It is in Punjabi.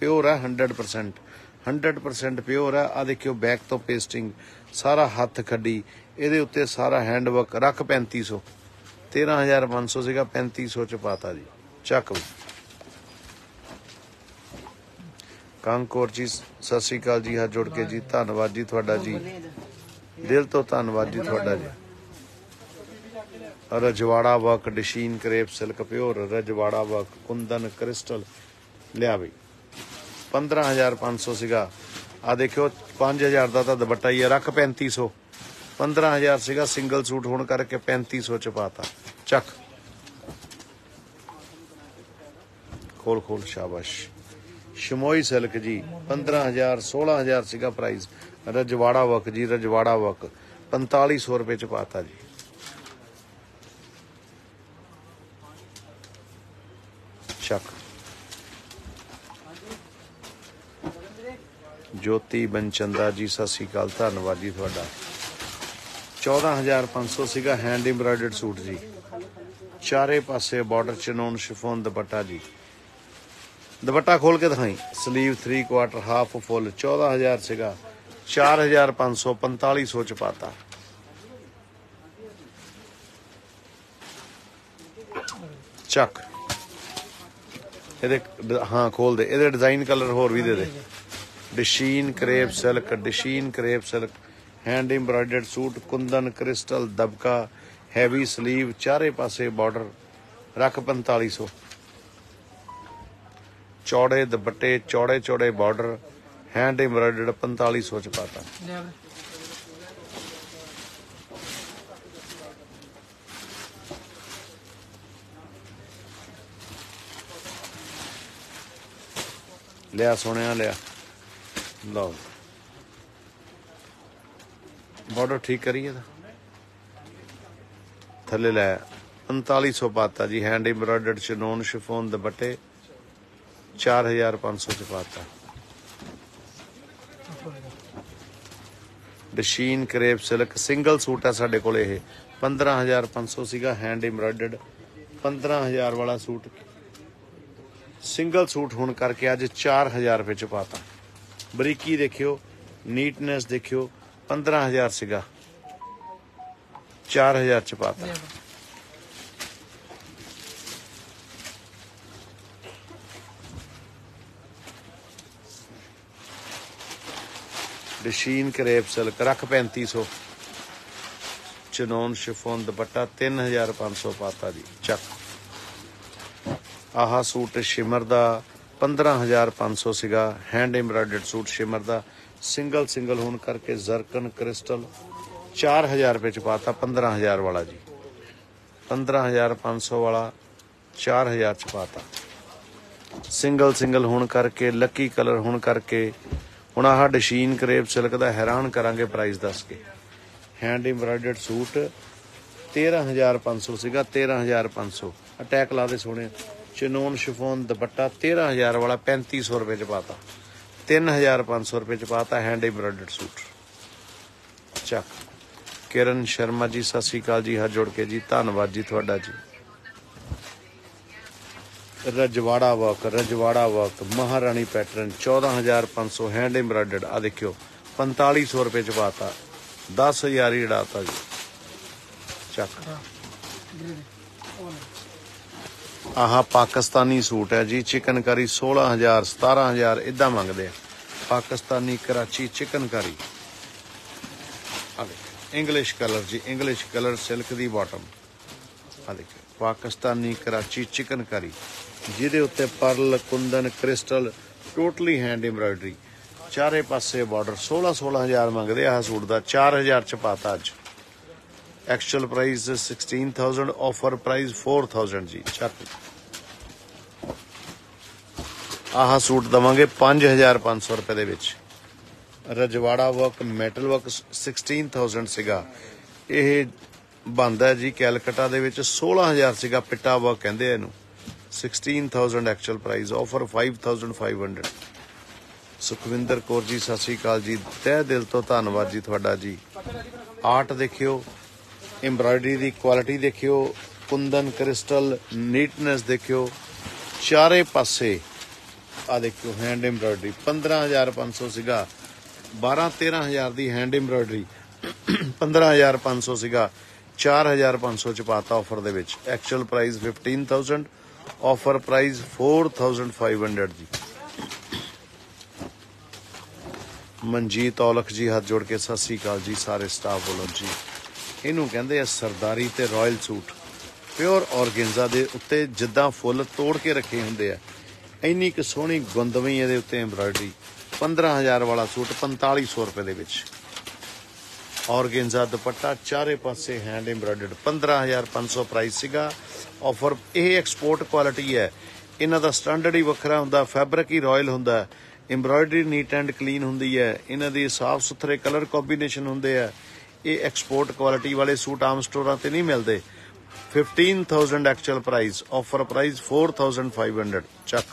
ਪਿਓਰ ਹੈ 100% 100% ਪਿਓਰ ਹੈ ਆ। ਦੇਖਿਓ ਬੈਕ ਤੋਂ ਪੇਸਟਿੰਗ ਸਾਰਾ ਹੱਥ ਖੱਡੀ। ਇਹਦੇ ਉੱਤੇ ਸਾਰਾ ਹੈਂਡ ਵਰਕ ਰੱਖ 3500 13500 ਸੀਗਾ 3500 ਚ ਪਾਤਾ ਜੀ। ਚੱਕ ਬਈ। ਕਾਂਕੋਰ ਜੀ, ਸਤਿ ਸ਼੍ਰੀ ਅਕਾਲ ਜੀ, ਹੱਥ ਜੋੜ ਕੇ ਜੀ। ਧੰਨਵਾਦ ਜੀ ਤੁਹਾਡਾ ਜੀ। ਦਿਲ ਤੋਂ ਧੰਨਵਾਦ ਜੀ ਤੁਹਾਡਾ ਜੀ। ਰਜਵਾੜਾ work ਡਿਸ਼ੀਨ crepe, silk pure, Rajwada work kundan crystal. ਲਿਆ ਬਈ 15500 ਸੀਗਾ। ਆ ਦੇਖਿਓ 5000 ਦਾ ਤਾਂ ਦੁਪੱਟਾ ਹੀ ਆ ਰੱਖ 3500 15000 ਸੀਗਾ, ਸਿੰਗਲ ਸੂਟ ਹੋਣ ਕਰਕੇ 3500 ਚ ਪਾਤਾ। ਚੱਕ। ਖੋਲ ਖੋਲ, ਸ਼ਾਬਾਸ਼। ਸ਼ਮੋਈ ਸਿਲਕ ਜੀ 15000 16000 ਸੀਗਾ ਪ੍ਰਾਈਸ ਰਜਵਾੜਾ ਵਕ ਜੀ, ਰਜਵਾੜਾ ਵਕ। 4500 ਰੁਪਏ ਚ ਪਾਤਾ ਜੀ। ਚੱਕ। ਜੋਤੀ ਬਨਚੰਦਾ ਜੀ, ਸਤਿ ਸ਼੍ਰੀ ਅਕਾਲ, ਧੰਨਵਾਦ ਜੀ ਤੁਹਾਡਾ। 14500 ਸੀਗਾ ਹੈਂਡ ਐਮਬਰਾਇਡਰਡ ਸੂਟ ਜੀ। ਚਾਰੇ ਪਾਸੇ ਬਾਰਡਰ ਚਨੋਨ ਸ਼ਿਫੋਨ ਦੁਪੱਟਾ ਜੀ। ਦੁਪੱਟਾ ਖੋਲ ਕੇ ਦਿਖਾਈ। ਸਲੀਵ 3 ਕੁਆਟਰ ਹਾਫ ਫੁੱਲ 14000 ਸੀਗਾ। 4500 4500 ਚ ਪਾਤਾ। ਚੱਕ। ਇਹਦੇ ਡ- ਹਾਂ ਖੋਲ ਦੇ। ਇਹਦੇ ਡਿਜ਼ਾਈਨ ਕਲਰ ਹੋਰ ਵੀ ਦੇ ਦੇ। ਡਿਸ਼ੀਨ crepe silk ਡਿਸ਼ੀਨ crepe silk hand embroidered suit kundan crystal ਦਬਕਾ heavy sleeve ਚਾਰੇ ਪਾਸੇ ਬਾਰਡਰ ਰੱਖ 4500 ਚੌੜੇ ਦੁਪੱਟੇ ਚੌੜੇ ਚੌੜੇ ਬਾਰਡਰ ਹੈਂਡ ਐਮਬਰਾਇਡਰਡ 4500 ਚ ਪਾਤਾ ਲੈ ਵੀਰੇ ਲਿਆ ਸੋਹਣਿਆ ਲਿਆ ਲਓ। ਬਾਰਡਰ ਠੀਕ ਕਰੀਏ ਤਾਂ। ਥੱਲੇ ਲੈ। 4500 ਪਾਤਾ ਜੀ ਹੈਂਡ ਐਮਬਰਾਇਡਰਡ ਚਨੋਨ ਸ਼ਿਫੋਨ ਦੁਪੱਟੇ। 4500 ਚ ਪਾਤਾ। ਡਸ਼ੀਨ ਕਰੇਪ ਸਿਲਕ ਸਿੰਗਲ ਸੂਟ ਆ ਸਾਡੇ ਕੋਲ ਇਹ। 15500 ਸੀਗਾ ਹੈਂਡ ਐਮਬਰਾਇਡਰਡ 15000 ਵਾਲਾ ਸੂਟ। ਸਿੰਗਲ ਸੂਟ ਹੋਣ ਕਰਕੇ ਅੱਜ 4000 ਰੁਪਏ ਚ ਪਾਤਾ। ਬਰੀਕੀ ਦੇਖਿਓ ਨੀਟਨੈਸ ਦੇਖਿਓ 15000 ਸੀਗਾ। 4000 ਚ ਪਾਤਾ ਲੈ ਵੀਰੇ ਡਸ਼ੀਨ ਕਰੇਪ ਸਿਲਕ ਰੱਖ 3500 ਚਨੋਨ ਸ਼ਿਫੋਨ ਦੁਪੱਟਾ 3500 ਪਾਤਾ ਜੀ, ਚੱਕ। ਆਹਾ ਸੂਟ ਸ਼ਿਮਰ ਦਾ 15500 ਸੀਗਾ। ਹੈਂਡ ਐਮਬਰਾਇਡਰਡ ਸੂਟ ਸ਼ਿਮਰ ਦਾ। ਸਿੰਗਲ ਸਿੰਗਲ ਹੋਣ ਕਰਕੇ ਜ਼ਰਕਨ ਕ੍ਰਿਸਟਲ 4000 ਰੁਪਏ ਚ ਪਾਤਾ 15000 ਵਾਲਾ ਜੀ। 15500 ਵਾਲਾ 4000 ਚ ਪਾਤਾ। ਸਿੰਗਲ ਸਿੰਗਲ ਹੋਣ ਕਰਕੇ ਲੱਕੀ ਕਲਰ ਹੋਣ ਕਰਕੇ, ਹੁਣ ਆਹ ਡਸ਼ੀਨ ਕਰੇਪ ਸਿਲਕ ਦਾ ਹੈਰਾਨ ਕਰਾਂਗੇ ਪ੍ਰਾਈਸ ਦੱਸ ਕੇ। ਹੈਂਡ ਐਮਬਰਾਇਡਰਡ ਸੂਟ 13500 ਸੀਗਾ 13500 ਅਟੈਕ ਲਾ ਦੇ ਸੋਹਣੇ। ਚਨੋਨ ਸ਼ਿਫੋਨ ਦੁਪੱਟਾ 13000 ਵਾਲਾ 3500 ਰੁਪਏ ਚ ਪਾਤਾ। 3500 ਰੁਪਏ ਚ ਪਾਤਾ ਹੈਂਡ ਐਮਬਰਾਇਡਰਡ ਸੂਟ ਚੱਕ। ਕਿਰਨ ਸ਼ਰਮਾ ਜੀ, ਸਤਿ ਸ਼੍ਰੀ ਅਕਾਲ ਜੀ ਹੱਥ ਜੋੜ ਕੇ ਜੀ, ਧੰਨਵਾਦ ਜੀ ਤੁਹਾਡਾ ਜੀ। Rajwada work Rajwada work Maharani pattern 14500 hand embroidered ਆ ਦੇਖਿਓ 4500 ਰੁਪਏ ਚ ਪਾਤਾ। 10000 ਹੀ ੜਾਤਾ ਜੀ। ਚੱਕ। ਵੀਰੇ ਆਹ ਪਾਕਿਸਤਾਨੀ ਸੂਟ ਹੈ ਜੀ ਚਿਕਨ ਕਰੀ 16000 17000 ਇਦਾਂ ਮੰਗਦੇ ਆ। ਪਾਕਿਸਤਾਨੀ ਕਰਾਚੀ ਚਿਕਨਕਾਰੀ। ਆ ਦੇਖ ਇੰਗਲਿਸ਼ ਕਲਰ ਜੀ ਇੰਗਲਿਸ਼ ਕਲਰ ਸਿਲਕ ਦੀ ਬਾਟਮ ਆ ਦੇਖ, ਪਾਕਿਸਤਾਨੀ ਕਰਾਚੀ ਚਿਕਨਕਾਰੀ, ਜਿਹਦੇ ਉੱਤੇ pearl, kundan, crystal, totally hand embroidery ਚਾਰੇ ਪਾਸੇ ਬਾਰਡਰ 16 16000 ਮੰਗਦੇ ਆ ਆਹ ਸੂਟ ਦਾ 4000 ਚ ਪਾਤਾ ਅੱਜ। ਐਕਚੁਅਲ ਪ੍ਰਾਈਸ 16000 ਆਫਰ ਪ੍ਰਾਈਸ 4000 ਜੀ ਚੱਕ ਆਹ ਸੂਟ ਦਵਾਂਗੇ 5500 ਰੁਪਏ ਦੇ ਵਿੱਚ ਰਜਵਾੜਾ ਵਰਕ ਮੈਟਲ ਵਰਕ 16000 ਸੀਗਾ ਇਹ ਬੰਦਾ ਜੀ ਕੈਲਕਟਾ ਦੇ ਵਿੱਚ 16000 ਸੀਗਾ ਪਿੱਟਾ ਵਰਕ ਕਹਿੰਦੇ ਇਹਨੂੰ 16000 actual price offer 5500 Sukhwinder Kaur ji ਸਤਿ ਸ਼੍ਰੀ ਅਕਾਲ ਜੀ ਤਹਿ ਦਿਲ ਤੋਂ ਧੰਨਵਾਦ ਜੀ ਤੁਹਾਡਾ ਜੀ ਆਰਟ ਦੇਖਿਓ ਐਮਬਰਾਇਡਰੀ ਦੀ ਕੁਆਲਿਟੀ ਦੇਖਿਓ, ਕੁੰਦਨ ਕ੍ਰਿਸਟਲ ਨੀਟਨੈਸ ਦੇਖਿਓ, ਚਾਰੇ ਪਾਸੇ ਆ ਦੇਖੋ ਹੈਂਡ ਐਮਬਰਾਇਡਰੀ 15500 ਸੀਗਾ 12 13000 ਦੀ ਹੈਂਡ ਐਮਬਰਾਇਡਰੀ 15500 ਸੀਗਾ 4500 ਚ ਪਾਤਾ ਆਫਰ ਦੇ ਵਿੱਚ। ਐਕਚੁਅਲ ਪ੍ਰਾਈਸ 15000 ਆਫਰ ਪ੍ਰਾਈਸ 4500 ਜੀ। ਮਨਜੀਤ ਔਲਖ ਜੀ, ਹੱਥ ਜੋੜ ਕੇ ਸਤਿ ਸ੍ਰੀ ਅਕਾਲ ਜੀ, ਸਾਰੇ ਸਟਾਫ ਵੱਲੋਂ ਜੀ। ਇਹਨੂੰ ਕਹਿੰਦੇ ਆ ਸਰਦਾਰੀ ਤੇ ਰਾਇਲ ਸੂਟ। ਪਿਓਰ ਔਰਗੈਂਜ਼ਾ ਦੇ ਉੱਤੇ ਜਿੱਦਾਂ ਫੁੱਲ ਤੋੜ ਕੇ ਰੱਖੇ ਹੁੰਦੇ ਆ। ਇੰਨੀ ਕਿ ਸੋਹਣੀ ਗੁੰਦਵੀ ਇਹਦੇ ਉੱਤੇ ਐਮਬਰਾਇਡਰੀ 15000 ਵਾਲਾ ਸੂਟ 4500 ਰੁਪਏ ਦੇ ਵਿੱਚ। ਔਰਗੈਂਜ਼ਾ ਦੁਪੱਟਾ ਚਾਰੇ ਪਾਸੇ ਹੈਂਡ ਐਮਬਰਾਇਡਰਡ 15500 ਪ੍ਰਾਈਸ ਸੀਗਾ। ਆਫਰ ਇਹ ਐਕਸਪੋਰਟ ਕੁਆਲਿਟੀ ਹੈ। ਇਹਨਾਂ ਦਾ ਸਟੈਂਡਰਡ ਹੀ ਵੱਖਰਾ ਹੁੰਦਾ ਫੈਬਰਿਕ ਹੀ ਰਾਇਲ ਹੁੰਦਾ। ਐਮਬਰਾਇਡਰੀ ਨੀਟ ਐਂਡ ਕਲੀਨ ਹੁੰਦੀ ਹੈ। ਇਹਨਾਂ ਦੀ ਸਾਫ਼ ਸੁਥਰੇ ਕਲਰ ਕੰਬੀਨੇਸ਼ਨ ਹੁੰਦੇ ਆ। ਇਹ ਐਕਸਪੋਰਟ ਕੁਆਲਿਟੀ ਵਾਲੇ ਸੂਟ ਆਮ ਸਟੋਰਾਂ ਤੇ ਨਹੀਂ ਮਿਲਦੇ। 15000 ਐਕਚੁਅਲ ਪ੍ਰਾਈਸ ਆਫਰ ਪ੍ਰਾਈਸ 4500 ਚੱਕ।